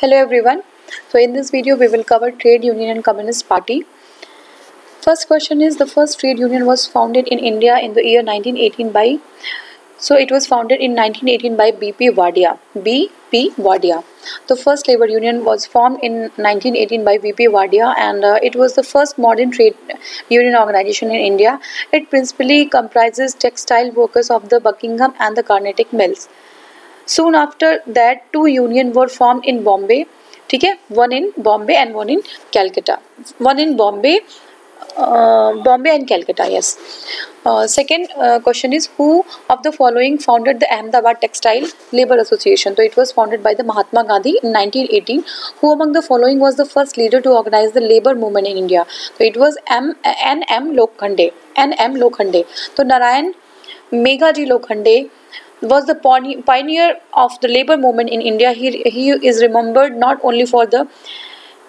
Hello everyone. So in this video we will cover trade union and communist party. First question is the first trade union was founded in India in the year 1918 by so it was founded in 1918 by BP Wadia. BP Wadia. The first labor union was formed in 1918 by BP Wadia and uh, it was the first modern trade union organization in India. It principally comprises textile workers of the Buckingham and the Carnatic mills. Soon after that two union were form in Bombay ठीक है? One in Bombay and one in Calcutta one in Bombay Bombay and Calcutta yes second question is who of the following founded the Ahmedabad textile labour association तो it was founded by the Mahatma Gandhi in nineteen eighteen who among the following was the first leader to organize the labour movement in India तो it was M N M Lokhande N M Lokhande तो Narayan Meghaji Lokhande was the pioneer of the labor movement in India. He, he is remembered not only for the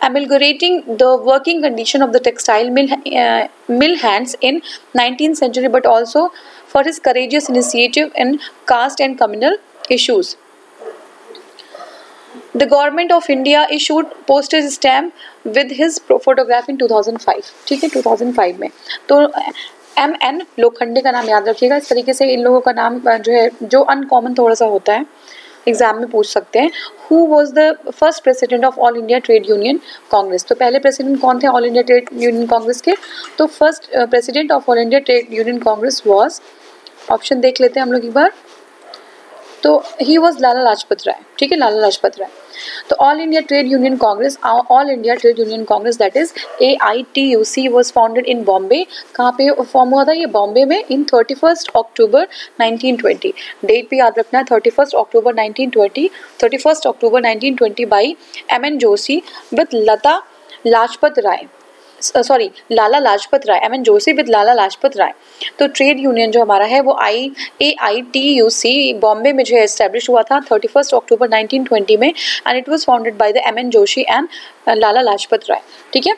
ameliorating the working condition of the textile mill, uh, mill hands in 19th century but also for his courageous initiative in caste and communal issues. The government of India issued postage stamp with his photograph in 2005 ठीक है 2005 में तो M N Lokhande का नाम याद रखिएगा। इस तरीके से इन लोगों का नाम जो है, जो अनकॉमन थोड़ा सा होता है एग्ज़ाम में पूछ सकते हैं। Who was the first president of All India Trade Union Congress तो पहले प्रेसिडेंट कौन थे? All India Trade Union Congress के। तो first president of All India Trade Union Congress was option देख लेते हैं हम लोग एक बार। तो ही वॉज़ लाला लाजपत राय ठीक है लाला लाजपत राय तो All India Trade Union Congress All India Trade Union Congress that is A I T U C was founded in Bombay कहाँ पे फॉर्म हुआ था ये? बॉम्बे में in thirty first October nineteen twenty date भी याद रखना है thirty first October nineteen twenty thirty first October nineteen twenty by M N Joshi with Lata Lajpat Rai sorry Lala Lajpat Rai I mean Joshi with लाला लाजपत राय। तो trade union जो हमारा है, वो I A I T U C Bombay में जो है establish हुआ था thirty first October nineteen twenty में and it was founded by the M N Joshi and Lala Lajpat Rai. ठीक है?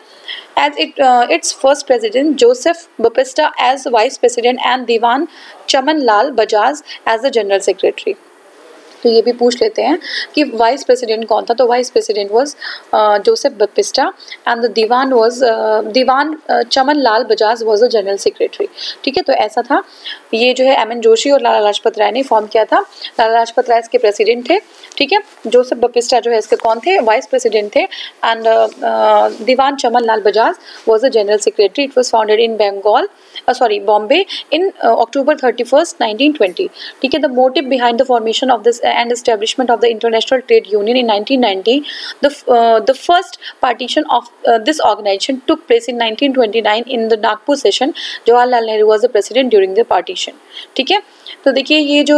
As it it's first president Joseph Baptista as vice president and Diwan Chaman Lal Bajaj as the general secretary तो ये भी पूछ लेते हैं कि वाइस प्रेसिडेंट कौन था? तो vice president was Joseph Baptista and the Diwan was Diwan Chaman Lal Bajaj was the general secretary ठीक है तो ऐसा था। ये जो है एम एन जोशी और लाला लाजपत राय ने फॉर्म किया था। लाला लाजपत राय इसके प्रेसिडेंट थे। ठीक है जोसेफ बपिस्टा जो है इसके कौन थे? वाइस प्रेसिडेंट थे। And Diwan Chaman Lal Bajaj was the general secretary it was founded in Bengal sorry Bombay in October thirty first nineteen twenty ठीक है the motive behind the formation of this and establishment of the international trade union in nineteen the first partition of this organization took place in nineteen twenty nine in the Nagpur session Jawaharlal Nehru was the president during the partition ठीक है तो देखिए, ये जो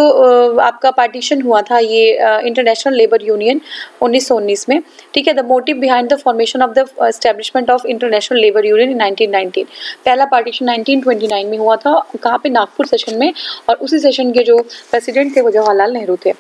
आपका partition हुआ था, ये इंटरनेशनल लेबर यूनियन 1919 में, ठीक है the motive behind the formation of the establishment of international labour union in 1919 पहला पार्टीशन 1929 में हुआ था, कहाँ पे? नागपुर सेशन में, और उसी सेशन के जो प्रेसिडेंट थे, वो जवाहरलाल नेहरू थे,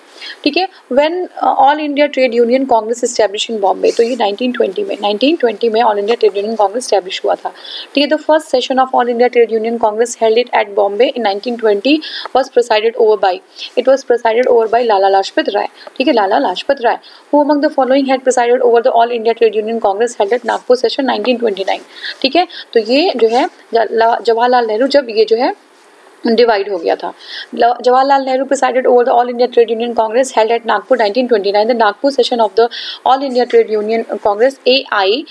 ठीक है? When All India Trade Union Congress establish in Bombay तो ये 1920 में 1920 में All India Trade Union Congress establish हुआ था, ठीक है? The first session of All India Trade Union Congress held it at Bombay in 1920 was presided over by it was presided over by Lala Lajpat Rai ठीक है Lala Lajpat Rai who among the following had presided over the All India Trade Union Congress held at Nagpur session 1929 ठीक है तो ये जो है जवाहरलाल नेहरू जब ये जो है डिवाइड हो गया था। Jawaharlal Nehru presided over the All India Trade Union Congress held at Nagpur 1929 the Nagpur session of the All India Trade Union Congress A I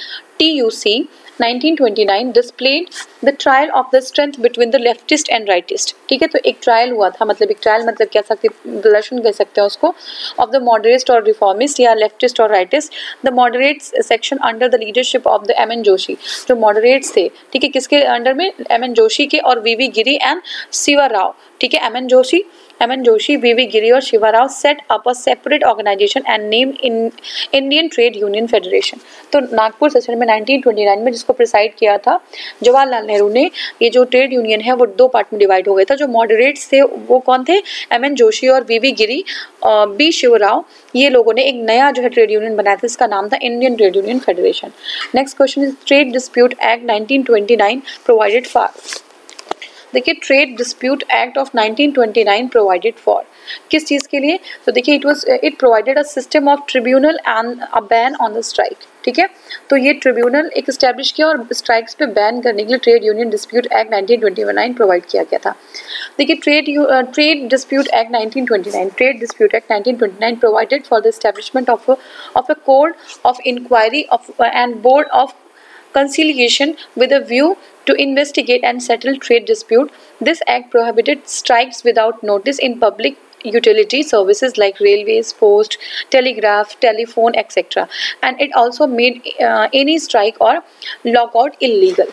C 1929 displayed the trial of the strength between the leftist and rightist. ठीक है तो एक trial हुआ था मतलब एक trial मतलब कह सकते प्रदर्शन कह सकते हैं उसको। ऑफ़ द मॉडरेट और रिफॉर्मिस्ट या लेफ्टिस्ट और rightist the moderate section under the leadership of the M N Joshi जो मॉडरेट्स थे। ठीक है, किसके अंडर में? एम एन जोशी के और V V Giri and Shiva Rao ठीक है M N Joshi M N Joshi, V V Giri और Shivarao set up a separate organization and name in Indian Trade Union Federation तो Nagpur session में 1929 में जिसको preside किया था, जवाहरलाल नेहरू ने, ये जो ट्रेड यूनियन है, वो दो पार्ट में डिवाइड हो गया था। जो मॉडरेट्स थे, वो कौन थे? एम एन जोशी और V V Giri B Shivrao ये लोगों ने एक नया जो है ट्रेड यूनियन बनाया था इसका नाम था Indian trade union federation next question is trade dispute act 1929 provided for देखिए trade dispute act of 1929 provided for किस चीज़ के लिए? तो देखिए it was it provided a system of tribunal and a ban on the strike ठीक है? तो ये ट्रिब्यूनल एक इस्टेब्लिश किया और स्ट्राइक्स पे बैन करने के लिए trade union dispute act 1929 provide किया गया था। देखिए trade trade dispute act 1929 trade dispute act 1929 provided for the establishment of of a code of inquiry of and board of conciliation with a view to investigate and settle trade dispute. This act prohibited strikes without notice in public utility services like railways, post, telegraph, telephone, etc. And it also made uh, any strike or lockout illegal.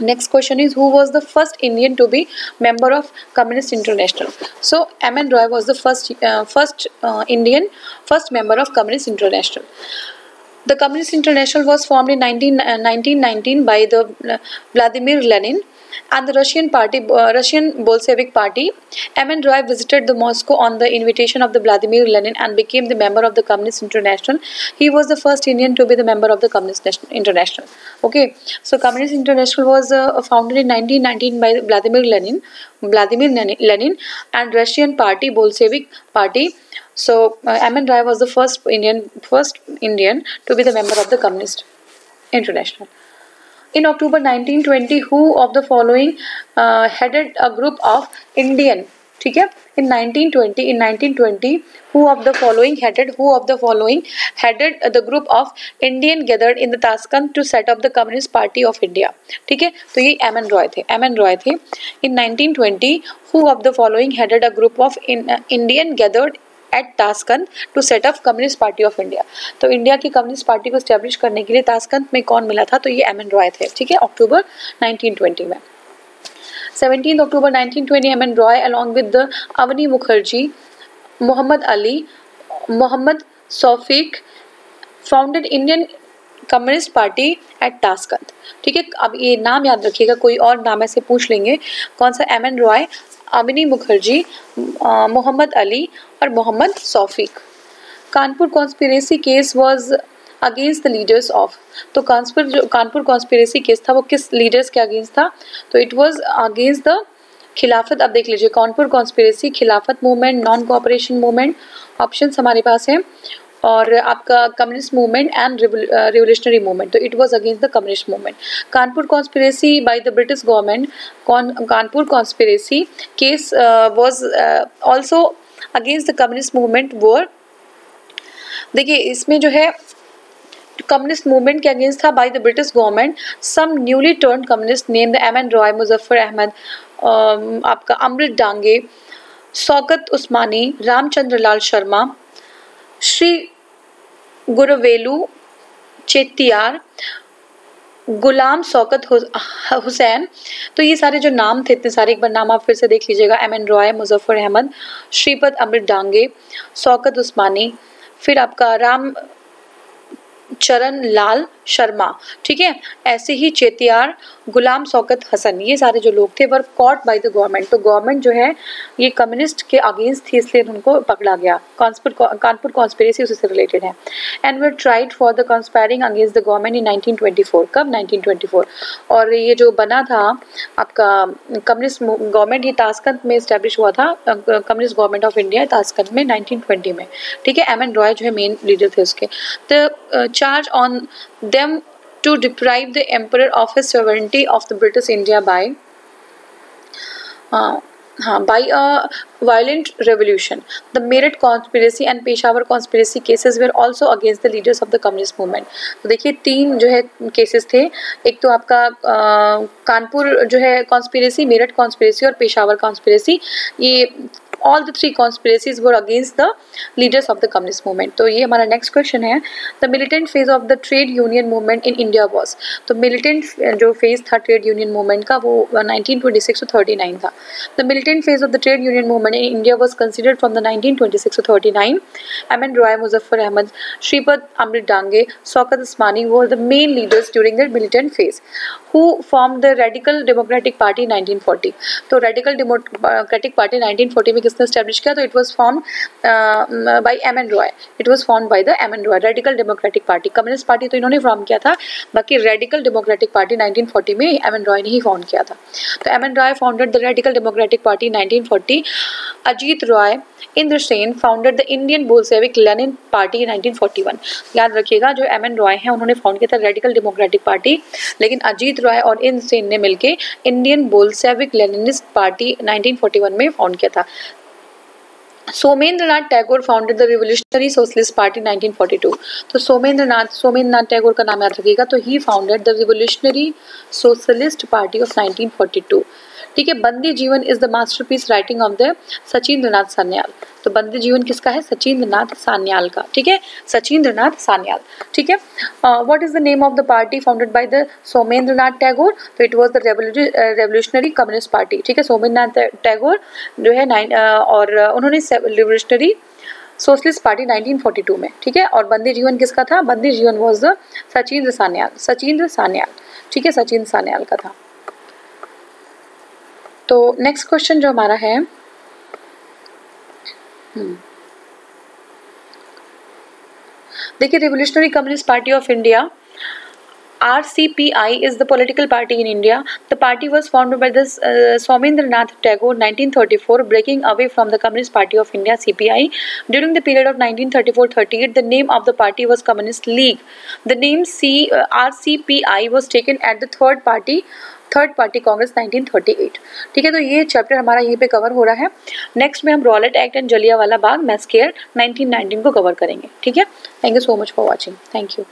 Next question is who was the first Indian to be member of Communist International? So M.N. Roy was the first uh, first uh, Indian first member of Communist International. The Communist International was formed in 19, uh, 1919 by the uh, Vladimir Lenin and the Russian party, uh, Russian Bolshevik party. M.N. Roy visited the Moscow on the invitation of the Vladimir Lenin and became the member of the Communist International. He was the first Indian to be the member of the Communist International. Okay, so Communist International was uh, founded in 1919 by Vladimir Lenin, Vladimir Lenin, and Russian party Bolshevik party. So uh, M.N. Roy was the first Indian, first Indian to be the member of the Communist International. in october 1920 who of the following uh, headed a group of ठीक है? In 1920 in 1920 who of the following headed who of the following headed the group of Indian gathered in the Tashkent to set up the communist party of India ठीक है? तो ये M N Roy थे M N Roy थे। In 1920 who of the following headed a group of Indian gathered at Tashkent to set up communist party of India तो India की communist party को establish करने के लिए तास्कंद में कौन मिला था? तो ये एम एन रॉय थे, ठीक है? अक्टूबर 1920 में। 17 October 1920 M N Roy along with Avani Mukherjee Mohammad Ali Mohammad Shafiq founded Indian communist party at Tashkent ठीक है? अब ये नाम याद रखिएगा, कोई और नाम ऐसे पूछ लेंगे। कौन सा एम एन रॉय अमिनी मुखर्जी मोहम्मद अली और Mohammad Shafiq. Kanpur conspiracy case was against the leaders of तो कानपुर जो, कानपुर कॉन्स्पिरेसी केस था, वो किस लीडर्स के अगेंस्ट था? तो इट वॉज़ अगेंस्ट द खिलाफत, अब देख लीजिए, कानपुर कॉन्स्पिरेसी खिलाफत movement non cooperation movement option हमारे पास हैं। और आपका communist movement and revolutionary movement तो it was against the communist movement Kanpur conspiracy by the British government Kanpur conspiracy case was also against the communist movement war देखिए, इसमें जो है कम्युनिस्ट मूवमेंट के अगेंस्ट था by the British government some newly turn communist name M N Roy Muzaffar Ahmad आपका अमृत डांगे शौकत उस्मानी रामचंद्र लाल शर्मा श्री गुरवेलु चेतियार गुलाम शौकत हुसैन। तो ये सारे जो नाम थे, इतने सारे, एक बार नाम आप फिर से देख लीजिएगा। एम एन रॉय, मुजफ्फर अहमद, श्रीपद अमृत डांगे, सौकत उस्मानी, फिर आपका राम चरण लाल शर्मा, ठीक है? ऐसे ही चेतियार, गुलाम शौकत हसन, ये सारे जो लोग थे were caught by the government तो गवर्नमेंट जो है, ये कम्युनिस्ट के अगेंस्ट थी, इसलिए उनको पकड़ा गया। कानपुर कॉन्स्पिरेसी उसी से रिलेटेड है। And were tried for the conspiring against the government in 1924 कब? 1924 और ये जो बना था, आपका कम्युनिस्ट गवर्नमेंट ये तास्कंद में इस्टेब्लिश हुआ था communist government of India Tashkent में नाइनटीन में। ठीक है? एम एन रॉय जो है मेन लीडर थे उसके। The charge on them to deprive the emperor of his sovereignty of the British India by uh, हाँ by a violent revolution. The Meerut conspiracy and Peshawar conspiracy cases were also against the leaders of the communist movement. तो देखिए तीन जो है cases थे एक तो आपका कानपुर जो है कॉन्स्पिरेसी मेरठ कॉन्स्पिरेसी और पेशावर कॉन्स्पिरेसी ये all the three conspiracies were against the leaders of the communist movement तो ये हमारा नेक्स्ट क्वेश्चन है the militant phase of the trade union movement in India was तो मिलिटेंट जो फ़ेज़ था ट्रेड यूनियन मूवमेंट का, वो nineteen twenty six to thirty nine था. The militant phase of the trade union movement in India was considered from the nineteen twenty six to thirty nine M N Roy Muzaffar Ahmad Shripad Amrit Dange Shaukat Usmani वो the main leaders during the militant phase who form the radical democratic party nineteen forty तो radical democratic party nineteen forty में किसने establish किया तो it was form by M N Roy it was form by the M N Roy radical democratic party communist party तो इन्होंने form किया था, बाकी रेडिकल डेमोक्रेटिक पार्टी 1940 में एम एन रॉय ने ही फाउंड किया था। तो M N Roy founded the radical democratic party 1940 Ajit Roy Indra Sen founded the Indian Bolshevik Lenin party 1941 याद रखिएगा, जो एम एन रॉय हैं, उन्होंने फाउंड किया था रेडिकल डेमोक्रेटिक पार्टी लेकिन अजीत रॉय और इंद्र सेन ने मिलकर इंडियन बोलसेविक लेनिनिस्ट पार्टी 1941 में फाउंड किया था। Somendra Tagore founded the revolutionary socialist party 1942 तो सोमेंद्रनाथ सोमेंद्रनाथ सोमेंद्र नाथ टैगोर का नाम याद रखिएगा तो he founded the revolutionary socialist party of 1942 ठीक है Bandi Jivan is the masterpiece writing of the Sachindra Nath Sanyal. तो बंदी जीवन किसका है? सचिंद्र नाथ सान्याल का ठीक है? सचिंद्र नाथ सान्याल ठीक है? What is the name of the party founded by the Somendra Nath Tagore? तो it was the revolutionary communist party ठीक है? सोमेंद्र नाथ टैगोर जो है नाइन uh, और uh, उन्होंने रेवोल्यूशनरी सोशलिस्ट पार्टी 1942 में ठीक है? और बंदी जीवन किसका था? बंदी जीवन वॉज़ द सचिंद्र सान्याल सचिंद्र सान्याल ठीक है? सचिंद्र सान्याल का था। तो नेक्स्ट क्वेश्चन जो हमारा है हम्म। देखिए revolutionary communist party of India RCPI is the political party in India. The party was formed by this uh, Swamindranath Tagore 1934, breaking away from the Communist Party of India (CPI). During the period of 1934-38, the name of the party was Communist League. The name C uh, RCPI was taken at the third party third party congress 1938 ठीक है तो ये chapter हमारा यहीं पे cover हो रहा है। नेक्स्ट में हम Rowlatt act and Jallianwala Bagh massacre nineteen को कवर करेंगे। ठीक है? Thank you so much for watching thank you